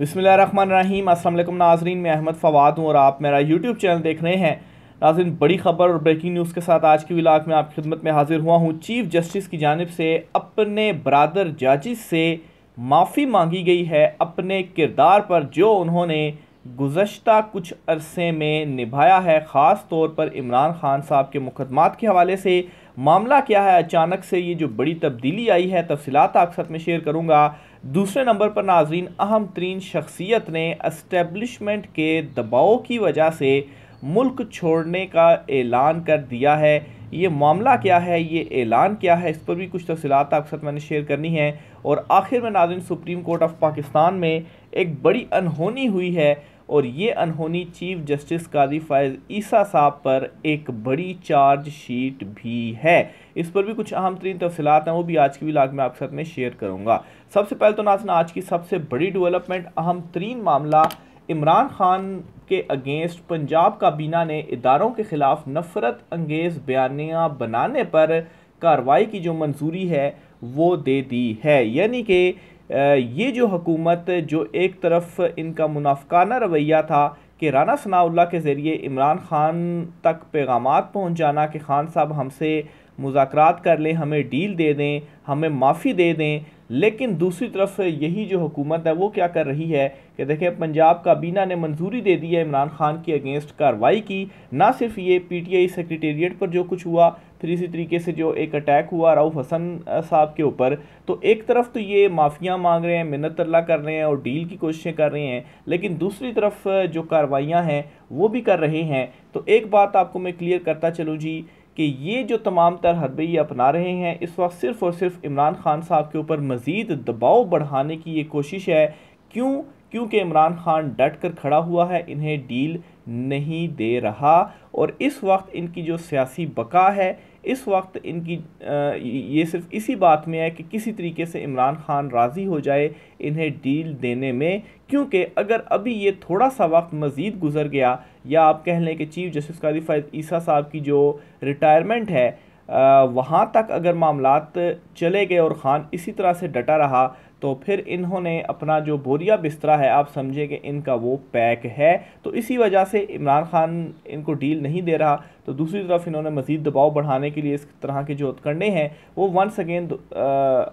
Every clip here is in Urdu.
بسم اللہ الرحمن الرحیم، السلام علیکم ناظرین، میں احمد فواد ہوں اور آپ میرا یوٹیوب چینل دیکھ رہے ہیں۔ ناظرین، بڑی خبر اور بریکنگ نیوز کے ساتھ آج کی ولاگ میں آپ کی خدمت میں حاضر ہوا ہوں۔ چیف جسٹس کی جانب سے اپنے برادر جاجز سے معافی مانگی گئی ہے۔ اپنے کردار پر جو انہوں نے گزشتہ کچھ عرصے میں نبھایا ہے، خاص طور پر عمران خان صاحب کے مقدمات کے حوالے سے معاملہ کیا ہے۔ اچانک سے یہ جو بڑی تبدیلی آئی ہے، تفصیلات آپ ساتھ میں شیئر کروں گا۔ دوسرے نمبر پر ناظرین، اہم ترین شخصیت نے اسٹیبلشمنٹ کے دباؤ کی وجہ سے ملک چھوڑنے کا اعلان کر دیا ہے۔ یہ معاملہ کیا ہے؟ یہ اعلان کیا ہے؟ اس پر بھی کچھ تفصیلات آپ ساتھ میں نے شیئر کرنی ہے اور آخر میں ناظرین، سپریم کورٹ آف پاکستان میں ایک بڑی انہونی ہوئی ہے۔ اور یہ انہونی چیف جسٹس قاضی فائز عیسیٰ صاحب پر ایک بڑی چارج شیٹ بھی ہے۔ اس پر بھی کچھ اہم ترین تفصیلات ہیں، وہ بھی آج کی ولاگ میں آپ کے ساتھ میں شیئر کروں گا۔ سب سے پہلے تو ناظرین، آج کی سب سے بڑی ڈیولپمنٹ، اہم ترین معاملہ عمران خان کے اگینسٹ پنجاب کابینہ نے اداروں کے خلاف نفرت انگیز بیانیاں بنانے پر کاروائی کی جو منظوری ہے، وہ دے دی ہے۔ یعنی کہ یہ جو حکومت، جو ایک طرف ان کا منافقانہ رویہ تھا کہ رانا ثناء اللہ کے ذریعے عمران خان تک پیغامات پہنچ جانا کہ خان صاحب ہم سے مذاکرات کر لیں، ہمیں ڈیل دے دیں، ہمیں معافی دے دیں۔ لیکن دوسری طرف یہی جو حکومت ہے، وہ کیا کر رہی ہے کہ دیکھیں، پنجاب کابینہ نے منظوری دے دی ہے عمران خان کی اگینسٹ کاروائی کی۔ نہ صرف یہ، پی ٹی آئی سیکریٹریٹ پر جو کچھ ہوا پھر اسی طریقے سے جو ایک اٹیک ہوا راؤف حسن صاحب کے اوپر، تو ایک طرف تو یہ معافیاں مانگ رہے ہیں، منت اللہ کر رہے ہیں اور ڈیل کی کوششیں کر رہے ہیں، لیکن دوسری طرف جو کاروائیاں ہیں وہ بھی کر رہے ہیں۔ تو ایک بات آپ کو میں کلیئر کرتا چلوں جی کہ یہ جو تمام تر حربے یہ اپنا رہے ہیں، اس وقت صرف اور صرف عمران خان صاحب کے اوپر مزید دباؤ بڑھانے کی یہ کوشش ہے۔ کیوں؟ کیونکہ عمران خان ڈٹ کر کھڑا ہوا ہے، انہیں ڈیل نہیں دے رہا اور اس وقت ان کی جو سیاسی بقا ہے اس وقت ان کی یہ صرف اسی بات میں ہے کہ کسی طریقے سے عمران خان راضی ہو جائے انہیں ڈیل دینے میں، کیونکہ اگر ابھی یہ تھوڑا سا وقت مزید گزر گیا، یا آپ کہہ لیں کہ چیف جسٹس قاضی فائد عیسیٰ صاحب کی جو ریٹائرمنٹ ہے وہاں تک اگر معاملات چلے گئے اور خان اسی طرح سے ڈٹا رہا تو پھر انہوں نے اپنا جو بوریا بسترہ ہے، آپ سمجھیں کہ ان کا وہ پیک ہے۔ تو اسی وجہ سے عمران خان ان کو ڈیل نہیں دے رہا۔ تو دوسری طرف انہوں نے مزید دباؤ بڑھانے کے لیے اس طرح کے جو ہتکنڈے ہیں، وہ ونس اگین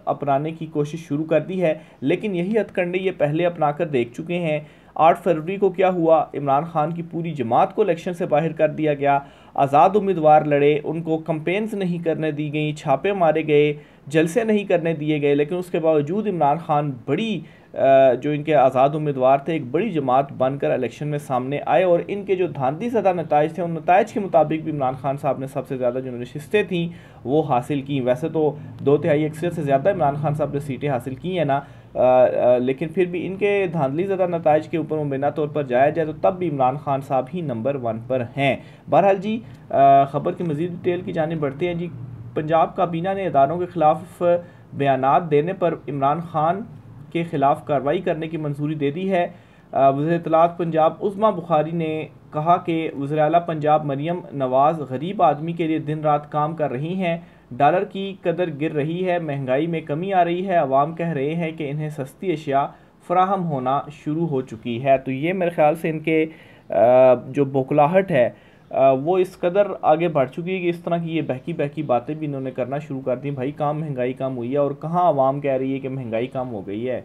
اپنانے کی کوشش شروع کر دی ہے۔ لیکن یہی ہتکنڈے یہ پہلے اپنا کر دیکھ چکے ہیں۔ آٹھ فروری کو کیا ہوا؟ عمران خان کی پوری جماعت کو الیکشن سے باہر کر دیا گیا۔ آزاد امیدوار لڑے، ان کو کمپینز نہیں کرنے دی گئیں، چھاپے مارے گئے، جلسے نہیں کرنے دیے گئے، لیکن اس کے باوجود عمران خان بڑی جو ان کے آزاد امیدوار تھے، ایک بڑی جماعت بن کر الیکشن میں سامنے آئے اور ان کے جو دھاندی زدہ نتائج تھے، ان نتائج کے مطابق بھی عمران خان صاحب نے سب سے زیادہ جو نشستیں تھیں، وہ حاصل کیں۔ ویسے تو دو تہائی اکثر سے زیادہ عمران خان صاحب نے سیٹیں حاصل کی ہیں نا۔ لیکن پھر بھی ان کے دھاندلی زدہ نتائج کے اوپر مبینہ طور پر جایا جائے تو تب بھی عمران خان صاحب ہی نمبر ون پر ہیں۔ بہرحال جی خبر کی مزید ڈیٹیل کی جانب بڑھتے ہیں جی پنجاب کابینہ نے اداروں کے خلاف بیانات دینے پر عمران خان کے خلاف کاروائی کرنے کی منظوری دے دی ہے۔ وزیر اطلاعات پنجاب عظمہ بخاری نے کہا کہ وزیر اعلیٰ پنجاب مریم نواز غریب آدمی کے لیے دن رات کام کر رہی ہیں۔ ڈالر کی قدر گر رہی ہے، مہنگائی میں کمی آ رہی ہے، عوام کہہ رہے ہیں کہ انہیں سستی اشیاء فراہم ہونا شروع ہو چکی ہے۔ تو یہ میرے خیال سے ان کے جو بوکلاہٹ ہے وہ اس قدر آگے بڑھ چکی ہے کہ اس طرح کی یہ بہکی بہکی باتیں بھی انہوں نے کرنا شروع کر دی بھائی، کام مہنگائی کام ہوئی ہے اور کہاں عوام کہہ رہی ہے کہ مہنگائی کام ہو گئی ہے؟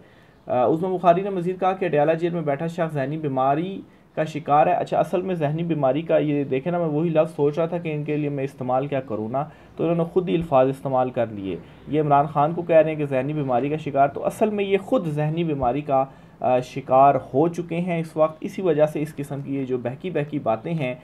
اس میں بخاری نے مزید کہا کہ اڈیالہ جیل میں بیٹھا شخص ذہنی بیماری کا شکار ہے۔ اچھا اصل میں ذہنی بیماری کا یہ دیکھیں نا، میں وہی لفظ سوچ رہا تھا کہ ان کے لیے میں استعمال کیا کروں نا۔ تو انہوں نے خود ہی الفاظ استعمال کر لیے۔ یہ عمران خان کو کہہ رہے ہیں کہ ذہنی بیماری کا شکار۔ تو اصل میں یہ خود ذہنی بیماری کا شکار ہو چکے ہیں اس وقت۔ اسی وجہ سے اس قسم کی یہ جو بہکی بہکی باتیں ہیں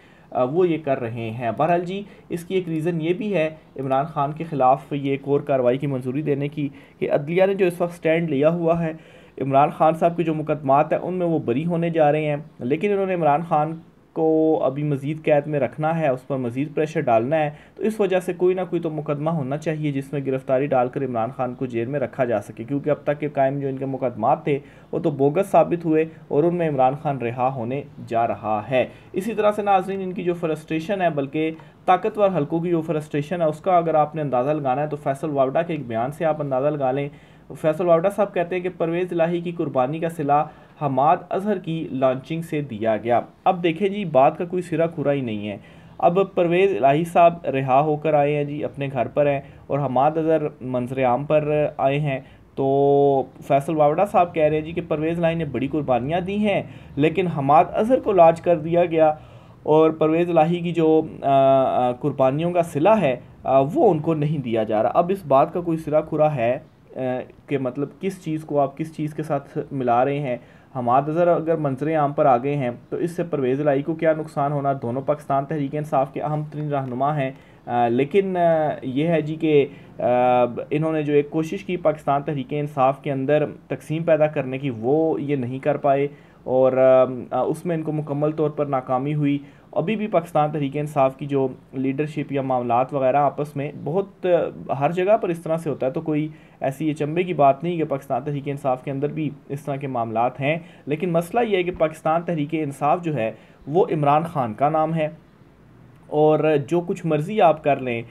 وہ یہ کر رہے ہیں۔ بہرحال جی اس کی ایک ریزن یہ بھی ہے عمران خان کے خلاف یہ ایک اور کاروائی کی منظوری دینے کی کہ عدلیہ نے جو اس وقت سٹینڈ لیا ہوا ہے عمران خان صاحب کے جو مقدمات ہیں، ان میں وہ بری ہونے جا رہے ہیں۔ لیکن انہوں نے عمران خان کو ابھی مزید قید میں رکھنا ہے، اس پر مزید پریشر ڈالنا ہے۔ تو اس وجہ سے کوئی نہ کوئی تو مقدمہ ہونا چاہیے، جس میں گرفتاری ڈال کر عمران خان کو جیل میں رکھا جا سکے۔ کیونکہ اب تک کے قائم جو ان کے مقدمات تھے، وہ تو بوگس ثابت ہوئے اور ان میں عمران خان رہا ہونے جا رہا ہے۔ اسی طرح سے ناظرین، ان کی جو فرسٹریشن ہے، بلکہ طاقتور حلقوں کی جو فرسٹریشن ہے، اس کا اگر آپ نے اندازہ لگانا ہے، تو فیصل واوڈا کے ایک بیان سے آپ اندازہ لگا لیں۔ فیصل واوڈا صاحب کہتے ہیں کہ پرویز الہی کی قربانی کا صلح حماد اظہر کی لانچنگ سے دیا گیا۔ اب دیکھیں جی بات کا کوئی سرا کھرا ہی نہیں ہے۔ اب پرویز الہی صاحب رہا ہو کر آئے ہیں جی اپنے گھر پر ہیں اور حماد اظہر منظر عام پر آئے ہیں۔ تو فیصل واوڑا صاحب کہہ رہے ہیں جی کہ پرویز الہی نے بڑی قربانیاں دی ہیں، لیکن حماد اظہر کو لاج کر دیا گیا اور پرویز الہی کی جو قربانیوں کا صلہ ہے وہ ان کو نہیں دیا جا رہا۔ اب اس بات کا کوئی سرا کھرا ہے کہ مطلب کس چیز کو آپ کس چیز کے ساتھ ملا رہے ہیں۔ حماد اظہر اگر منظر عام پر آ گئے ہیں، تو اس سے پرویز الہی کو کیا نقصان ہونا؟ دونوں پاکستان تحریک انصاف کے اہم ترین رہنما ہیں۔ لیکن یہ ہے جی کہ انہوں نے جو ایک کوشش کی پاکستان تحریک انصاف کے اندر تقسیم پیدا کرنے کی، وہ یہ نہیں کر پائے۔ اور اس میں ان کو مکمل طور پر ناکامی ہوئی۔ ابھی بھی پاکستان تحریک انصاف کی جو لیڈرشپ یا معاملات وغیرہ آپس میں بہت، ہر جگہ پر اس طرح سے ہوتا ہے، تو کوئی ایسی یہ چمبے کی بات نہیں کہ پاکستان تحریک انصاف کے اندر بھی اس طرح کے معاملات ہیں۔ لیکن مسئلہ یہ ہے کہ پاکستان تحریک انصاف جو ہے، وہ عمران خان کا نام ہے۔ اور جو کچھ مرضی آپ کر لیں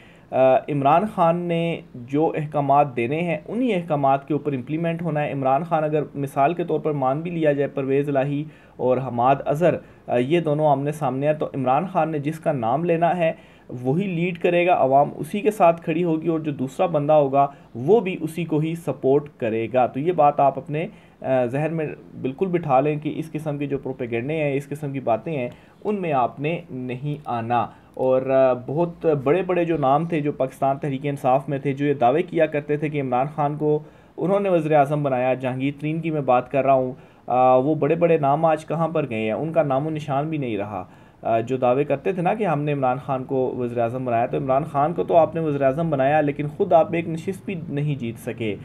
عمران خان نے جو احکامات دینے ہیں، انہی احکامات کے اوپر امپلیمنٹ ہونا ہے۔ عمران خان اگر مثال کے طور پر مان بھی لیا جائے، پرویز الہی اور حماد اظہر یہ دونوں آمنے سامنے ہیں، تو عمران خان نے جس کا نام لینا ہے، وہی لیڈ کرے گا، عوام اسی کے ساتھ کھڑی ہوگی اور جو دوسرا بندہ ہوگا، وہ بھی اسی کو ہی سپورٹ کرے گا۔ تو یہ بات آپ اپنے ذہن میں بالکل بٹھا لیں کہ اس قسم کے جو پروپیگنڈے ہیں، اس قسم کی باتیں ہیں، ان میں آپ نے نہیں آنا۔ اور بہت بڑے بڑے جو نام تھے، جو پاکستان تحریک انصاف میں تھے، جو یہ دعوے کیا کرتے تھے کہ عمران خان کو انہوں نے وزیر اعظم بنایا، جہانگیر ترین کی میں بات کر رہا ہوں وہ بڑے بڑے نام آج کہاں پر گئے ہیں؟ ان کا نام و نشان بھی نہیں رہا۔ جو دعوے کرتے تھے نا کہ ہم نے عمران خان کو وزیر اعظم بنایا، تو عمران خان کو تو آپ نے وزیر اعظم بنایا، لیکن خود آپ ایک نشست بھی نہیں جیت سکے۔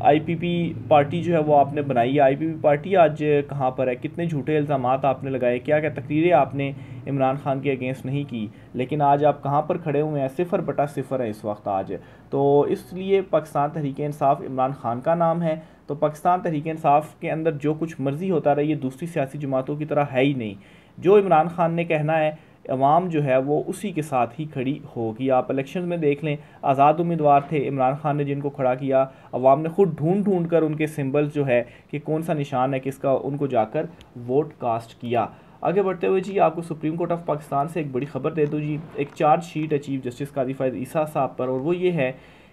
آئی پی پی پارٹی جو ہے وہ آپ نے بنائی ہے۔ آئی پی پی پارٹی آج کہاں پر ہے؟ کتنے جھوٹے الزامات آپ نے لگائے؟ کیا کیا تقریریں آپ نے عمران خان کے اگینسٹ نہیں کی؟ لیکن آج آپ کہاں پر کھڑے ہوئے ہیں؟ صفر بٹا صفر ہے اس وقت آج۔ تو اس لیے پاکستان تحریک انصاف عمران خان کا نام ہے۔ تو پاکستان تحریک انصاف کے اندر جو کچھ مرضی ہوتا رہا یہ دوسری سیاسی جماعتوں کی طرح ہے ہی نہیں۔ جو عمران خان نے کہنا ہے، عوام جو ہے وہ اسی کے ساتھ ہی کھڑی ہوگی۔ آپ الیکشن میں دیکھ لیں، آزاد امیدوار تھے عمران خان نے جن کو کھڑا کیا، عوام نے خود ڈھونڈ ڈھونڈ کر ان کے سمبلز جو ہے کہ کون سا نشان ہے، کس کا، ان کو جا کر ووٹ کاسٹ کیا۔ آگے بڑھتے ہوئے جی آپ کو سپریم کورٹ آف پاکستان سے ایک بڑی خبر دے دو جی۔ ایک چارج شیٹ ہے چیف جسٹس قادی فائد عیسیٰ صاحب پر، اور وہ یہ ہے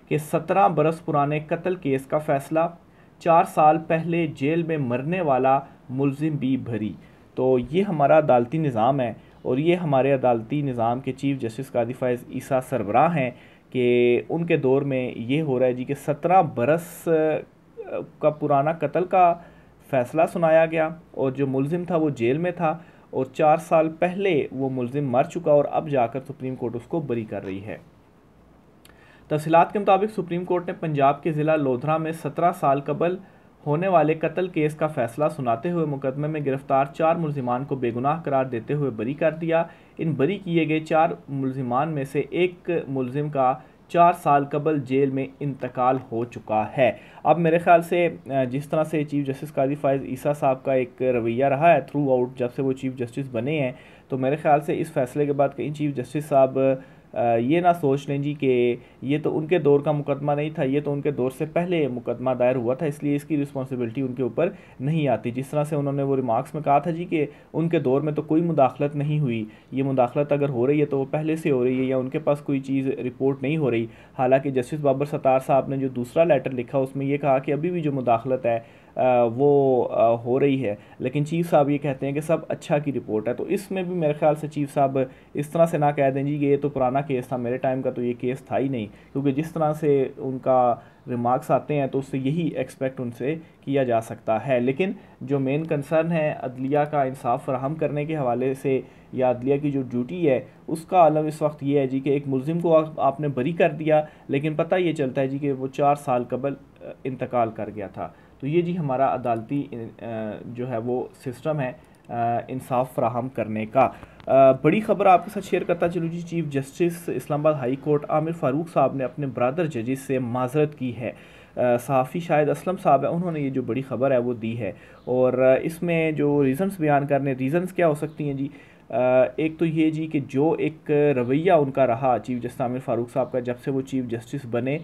کہ سترہ برس پرانے قتل کیس کا فیصلہ چار سال پہلے جیل میں مرنے والا ملزم بھی بھری۔ تو یہ ہمارا عدالتی نظام ہے اور یہ ہمارے عدالتی نظام کے چیف جسٹس قادی فائز عیسیٰ سربراہ ہیں کہ ان کے دور میں یہ ہو رہا ہے جی کہ سترہ برس کا پرانا قتل کا فیصلہ سنایا گیا اور جو ملزم تھا وہ جیل میں تھا اور چار سال پہلے وہ ملزم مر چکا اور اب جا کر سپریم کورٹ اس کو بری کر رہی ہے۔ تفصیلات کے مطابق سپریم کورٹ نے پنجاب کے ضلع لودھرا میں سترہ سال قبل ہونے والے قتل کیس کا فیصلہ سناتے ہوئے مقدمے میں گرفتار چار ملزمان کو بے گناہ قرار دیتے ہوئے بری کر دیا۔ ان بری کیے گئے چار ملزمان میں سے ایک ملزم کا چار سال قبل جیل میں انتقال ہو چکا ہے۔ اب میرے خیال سے، جس طرح سے چیف جسٹس قاضی فائز عیسیٰ صاحب کا ایک رویہ رہا ہے تھرو آؤٹ جب سے وہ چیف جسٹس بنے ہیں، تو میرے خیال سے اس فیصلے کے بعد کئی چیف جسٹس صاحب یہ نہ سوچ لیں جی کہ یہ تو ان کے دور کا مقدمہ نہیں تھا، یہ تو ان کے دور سے پہلے مقدمہ دائر ہوا تھا، اس لیے اس کی رسپانسبلٹی ان کے اوپر نہیں آتی۔ جس طرح سے انہوں نے وہ ریمارکس میں کہا تھا جی کہ ان کے دور میں تو کوئی مداخلت نہیں ہوئی، یہ مداخلت اگر ہو رہی ہے تو وہ پہلے سے ہو رہی ہے یا ان کے پاس کوئی چیز رپورٹ نہیں ہو رہی۔ حالانکہ جسٹس بابر ستار صاحب نے جو دوسرا لیٹر لکھا، اس میں یہ کہا کہ ابھی بھی جو مداخلت ہے وہ ہو رہی ہے۔ لیکن چیف صاحب یہ کہتے ہیں کہ سب اچھا کی رپورٹ ہے۔ تو اس میں بھی میرے خیال سے چیف صاحب اس طرح سے نہ کہہ دیں جی یہ تو پرانا کیس تھا، میرے ٹائم کا تو یہ کیس تھا ہی نہیں۔ کیونکہ جس طرح سے ان کا ریمارکس آتے ہیں تو اس سے یہی ایکسپیکٹ ان سے کیا جا سکتا ہے۔ لیکن جو مین کنسرن ہے عدلیہ کا انصاف فراہم کرنے کے حوالے سے یا عدلیہ کی جو ڈیوٹی ہے، اس کا عالم اس وقت یہ ہے جی کہ ایک ملزم کو آپ نے بری کر دیا، لیکن پتہ یہ چلتا ہے جی کہ وہ چار سال قبل انتقال کر گیا تھا۔ تو یہ جی ہمارا عدالتی جو ہے وہ سسٹم ہے انصاف فراہم کرنے کا۔ بڑی خبر آپ کے ساتھ شیئر کرتا چلو جی چیف جسٹس اسلام آباد ہائی کورٹ عامر فاروق صاحب نے اپنے برادر ججز سے معذرت کی ہے۔ صحافی شاہد اسلم صاحب ہے انہوں نے یہ جو بڑی خبر ہے وہ دی ہے۔ اور اس میں جو ریزنز بیان کرنے، ریزنز کیا ہو سکتی ہیں جی؟ ایک تو یہ جی کہ جو ایک رویہ ان کا رہا چیف جسٹس عامر فاروق صاحب کا، جب سے وہ چیف جسٹس بنے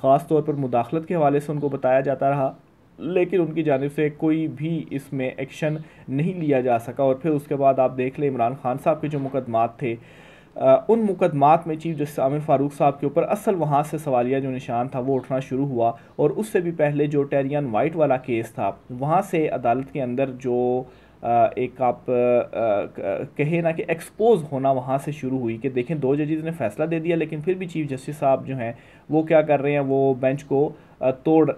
خاص طور پر مداخلت کے حوالے سے ان کو بتایا جاتا رہا۔ لیکن ان کی جانب سے کوئی بھی اس میں ایکشن نہیں لیا جا سکا اور پھر اس کے بعد آپ دیکھ لیں عمران خان صاحب کے جو مقدمات تھے ان مقدمات میں چیف جسٹس عامر فاروق صاحب کے اوپر اصل وہاں سے سوالیہ جو نشان تھا وہ اٹھنا شروع ہوا اور اس سے بھی پہلے جو ٹیریان وائٹ والا کیس تھا، وہاں سے عدالت کے اندر جو ایک آپ کہے نا کہ ایکسپوز ہونا وہاں سے شروع ہوئی کہ دیکھیں دو ججز نے فیصلہ دے دیا لیکن پھر بھی چیف جسٹس صاحب جو ہیں وہ کیا کر رہے ہیں، وہ بینچ کو توڑ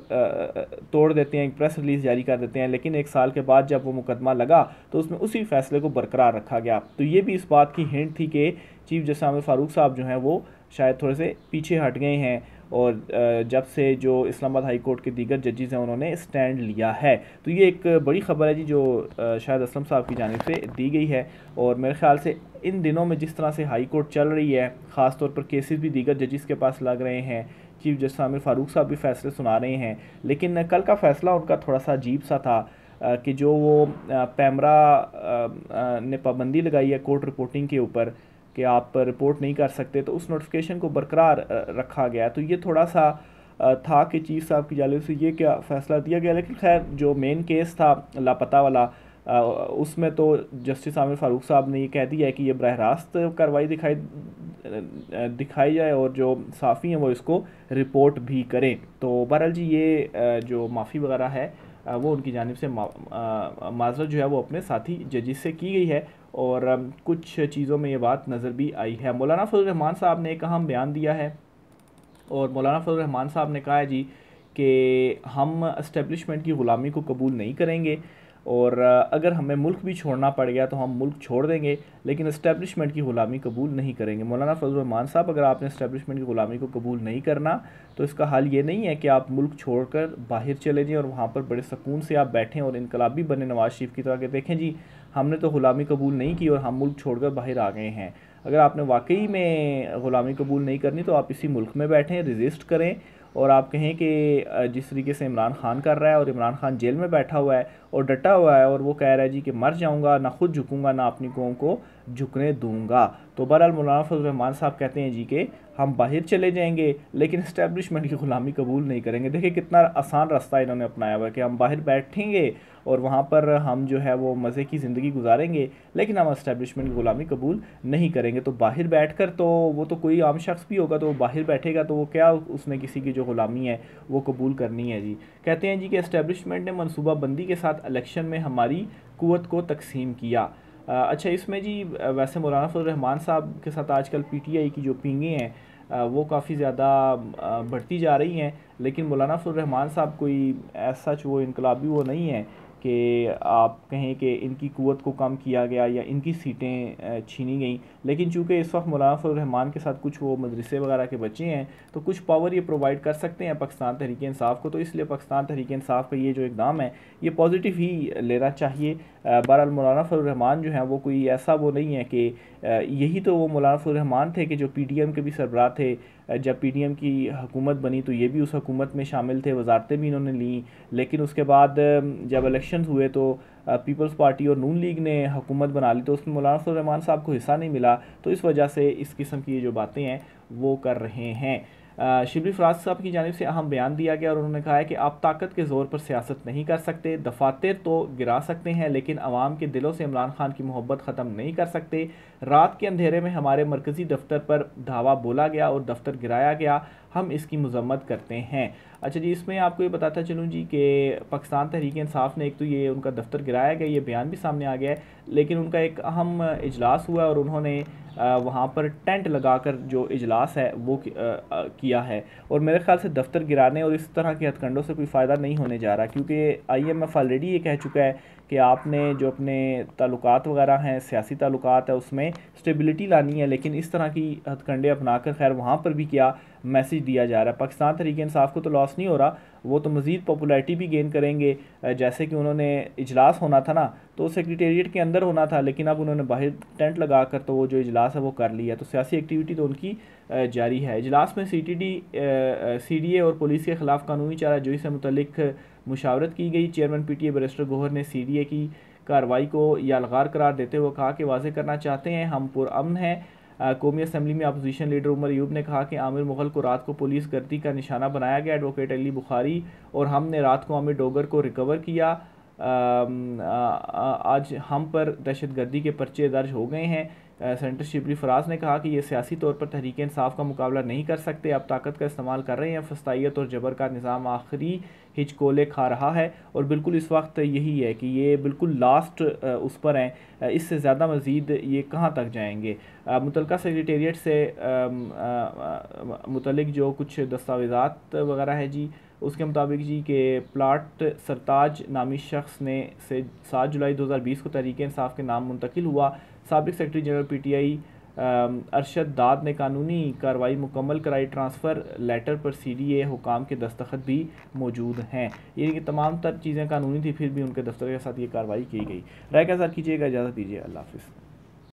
توڑ دیتے ہیں، ایک پریس ریلیز جاری کر دیتے ہیں، لیکن ایک سال کے بعد جب وہ مقدمہ لگا تو اس میں اسی فیصلے کو برقرار رکھا گیا۔ تو یہ بھی اس بات کی ہنٹ تھی کہ چیف جسٹس عامر فاروق صاحب جو ہیں وہ شاید تھوڑے سے پیچھے ہٹ گئے ہیں۔ اور جب سے جو اسلام آباد ہائی کورٹ کے دیگر ججز ہیں، انہوں نے اسٹینڈ لیا ہے۔ تو یہ ایک بڑی خبر ہے جی جو شاید اسلم صاحب کی جانب سے دی گئی ہے۔ اور میرے خیال سے ان دنوں میں جس طرح سے ہائی کورٹ چل رہی ہے، خاص طور پر کیسز بھی دیگر ججز کے پاس لگ رہے ہیں، چیف جسٹس عامر فاروق صاحب بھی فیصلے سنا رہے ہیں۔ لیکن کل کا فیصلہ ان کا تھوڑا سا عجیب سا تھا کہ جو وہ پیمرا نے پابندی لگائی ہے کورٹ رپورٹنگ کے اوپر کہ آپ رپورٹ نہیں کر سکتے، تو اس نوٹیفکیشن کو برقرار رکھا گیا۔ تو یہ تھوڑا سا تھا کہ چیف صاحب کی جانب سے یہ کیا فیصلہ دیا گیا۔ لیکن خیر، جو مین کیس تھا لاپتہ والا اس میں تو جسٹس عامر فاروق صاحب نے یہ کہہ دیا ہے کہ یہ براہ راست کاروائی دکھائی دکھائی جائے اور جو صافی ہیں وہ اس کو رپورٹ بھی کریں۔ تو بہرحال جی یہ جو معافی وغیرہ ہے وہ ان کی جانب سے معذرت جو ہے وہ اپنے ساتھی ججز سے کی گئی ہے اور کچھ چیزوں میں یہ بات نظر بھی آئی ہے۔ مولانا فضل الرحمان صاحب نے ایک اہم بیان دیا ہے اور مولانا فضل الرحمان صاحب نے کہا ہے جی کہ ہم اسٹیبلشمنٹ کی غلامی کو قبول نہیں کریں گے۔ اور اگر ہمیں ملک بھی چھوڑنا پڑ گیا تو ہم ملک چھوڑ دیں گے، لیکن اسٹیبلشمنٹ کی غلامی قبول نہیں کریں گے۔ مولانا فضل الرحمان صاحب، اگر آپ نے اسٹیبلشمنٹ کی غلامی کو قبول نہیں کرنا، تو اس کا حل یہ نہیں ہے کہ آپ ملک چھوڑ کر باہر چلے جائیں اور وہاں پر بڑے سکون سے آپ بیٹھیں اور انقلابی بنے۔ نواز شریف کی طرح کہ دیکھیں جی ہم نے تو غلامی قبول نہیں کی اور ہم ملک چھوڑ کر باہر آ گئے ہیں۔ اگر آپ نے واقعی میں غلامی قبول نہیں کرنی تو آپ اسی ملک میں بیٹھیں رزسٹ کریں اور آپ کہیں کہ جس طریقے سے عمران خان کر رہا ہے اور عمران خان جیل میں بیٹھا ہوا ہے اور ڈٹا ہوا ہے اور وہ کہہ رہا ہے جی کہ مر جاؤں گا، نہ خود جھکوں گا، نہ اپنی قوم کو جھکنے دوں گا۔ تو بہرحال مولانا فضل الرحمان صاحب کہتے ہیں جی کہ ہم باہر چلے جائیں گے، لیکن اسٹیبلشمنٹ کی غلامی قبول نہیں کریں گے۔ دیکھیں کتنا آسان راستہ انہوں نے اپنایا ہوا ہے کہ ہم باہر بیٹھیں گے اور وہاں پر ہم جو ہے وہ مزے کی زندگی گزاریں گے، لیکن ہم اسٹیبلشمنٹ کی غلامی قبول نہیں کریں گے۔ تو باہر بیٹھ کر تو وہ تو کوئی عام شخص بھی ہوگا تو وہ باہر بیٹھے گا تو وہ کیا اس نے کسی کی جو غلامی ہے وہ قبول کرنی ہے جی؟ کہتے ہیں جی کہ اسٹیبلشمنٹ نے منصوبہ بندی کے ساتھ الیکشن میں ہماری قوت کو تقسیم کیا۔ اچھا اس میں جی ویسے مولانا فضل الرحمان صاحب کے ساتھ آج کل پی ٹی آئی کی جو پینگیں ہیں وہ کافی زیادہ بڑھتی جا رہی ہیں، لیکن مولانا فضل الرحمان صاحب کوئی ایسا وہ انقلابی وہ نہیں ہیں۔ کہ آپ کہیں کہ ان کی قوت کو کم کیا گیا یا ان کی سیٹیں چھینی گئیں۔ لیکن چونکہ اس وقت مولانا فضل الرحمان کے ساتھ کچھ وہ مدرسے وغیرہ کے بچے ہیں، تو کچھ پاور یہ پرووائڈ کر سکتے ہیں پاکستان تحریک انصاف کو۔ تو اس لیے پاکستان تحریک انصاف کا یہ جو اقدام ہے، یہ پازیٹیو ہی لینا چاہیے۔ بہرحال مولانا فضل الرحمان جو ہیں، وہ کوئی ایسا وہ نہیں ہے کہ یہی تو وہ مولانا فضل الرحمان تھے کہ جو پی ڈی ایم کے بھی سربراہ تھے۔ جب پی ڈی ایم کی حکومت بنی تو یہ بھی اس حکومت میں شامل تھے، وزارتیں بھی انہوں نے لیں۔ لیکن اس کے بعد جب الیکشنز ہوئے تو پیپلز پارٹی اور نون لیگ نے حکومت بنا لی تو اس میں مولانا فضل الرحمان صاحب کو حصہ نہیں ملا۔ تو اس وجہ سے اس قسم کی یہ جو باتیں ہیں وہ کر رہے ہیں۔ شبلی فراز صاحب کی جانب سے اہم بیان دیا گیا اور انہوں نے کہا ہے کہ آپ طاقت کے زور پر سیاست نہیں کر سکتے، دفاتر تو گرا سکتے ہیں، لیکن عوام کے دلوں سے عمران خان کی محبت ختم نہیں کر سکتے۔ رات کے اندھیرے میں ہمارے مرکزی دفتر پر دھاوا بولا گیا اور دفتر گرایا گیا۔ ہم اس کی مذمت کرتے ہیں۔ اچھا جی اس میں آپ کو یہ بتاتا چلوں جی کہ پاکستان تحریک انصاف نے ایک تو یہ ان کا دفتر گرایا گیا، یہ بیان بھی سامنے آ گیا ہے لیکن ان کا ایک اہم اجلاس ہوا ہے اور انہوں نے وہاں پر ٹینٹ لگا کر جو اجلاس ہے وہ کیا ہے۔ اور میرے خیال سے دفتر گرانے اور اس طرح کے ہتھ کنڈوں سے کوئی فائدہ نہیں ہونے جا رہا، کیونکہ آئی ایم ایف آلریڈی یہ کہہ چکا ہے کہ آپ نے جو اپنے تعلقات وغیرہ ہیں، سیاسی تعلقات ہے اس میں اسٹیبلٹی لانی ہے، لیکن اس طرح کی ہتھ کنڈے اپنا کر خیر وہاں پر بھی کیا میسیج دیا جا رہا ہے۔ پاکستان تحریک انصاف کو تو لاس نہیں ہو رہا، وہ تو مزید پاپولیرٹی بھی گین کریں گے۔ جیسے کہ انہوں نے اجلاس ہونا تھا نا، تو سیکریٹریٹ کے اندر ہونا تھا، لیکن اب انہوں نے باہر ٹینٹ لگا کر تو وہ جو اجلاس ہے وہ کر لیا تو سیاسی ایکٹیویٹی تو ان کی جاری ہے۔ اجلاس میں C T D C D A اور پولیس کے خلاف قانونی چارہ جوئی سے متعلق مشاورت کی گئی۔ Chairman P T A barrister Gohar نے سی ڈی اے کی کارروائی کو یالغار قرار دیتے ہوئے کہا کہ واضح کرنا چاہتے ہیں، ہم پر امن ہیں۔ قومی اسمبلی میں اپوزیشن لیڈر عمر ایوب نے کہا کہ عامر مغل کو رات کو پولیس گردی کا نشانہ بنایا گیا۔ ایڈوکیٹ علی بخاری اور ہم نے رات کو عامر ڈوگر کو ریکور کیا۔ آج ہم پر دہشت گردی کے پرچے درج ہو گئے ہیں۔ سینٹر شبری فراز نے کہا کہ یہ سیاسی طور پر تحریک انصاف کا مقابلہ نہیں کر سکتے، اب طاقت کا استعمال کر رہے ہیں، فستائیت اور جبر کا نظام آخری ہچکولے کھا رہا ہے۔ اور بالکل اس وقت یہی ہے کہ یہ بالکل لاسٹ اس پر ہیں۔ اس سے زیادہ مزید یہ کہاں تک جائیں گے؟ متعلقہ سیکریٹریٹ سے متعلق جو کچھ دستاویزات وغیرہ ہے جی اس کے مطابق جی کہ پلاٹ سرتاج نامی شخص نے سے سات جولائی دو ہزار بیس کو تحریک انصاف کے نام منتقل ہوا۔ سابق secretary general P T I Arshad Dad نے قانونی کاروائی مکمل کرائی ٹرانسفر لیٹر پر سی ڈی اے حکام کے دستخط بھی موجود ہیں۔ یعنی کہ تمام تر چیزیں قانونی تھی، پھر بھی ان کے دفتر کے ساتھ یہ کاروائی کی گئی۔ رائے کا اظہار کیجیے گا، اجازت دیجیے۔ اللہ حافظ۔